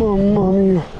Mamma mia.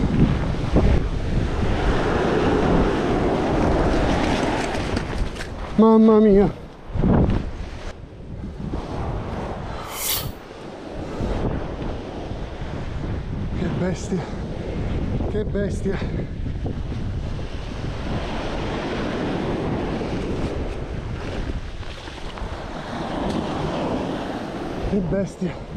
Mamma mia. Che bestia. Che bestia. Che bestia.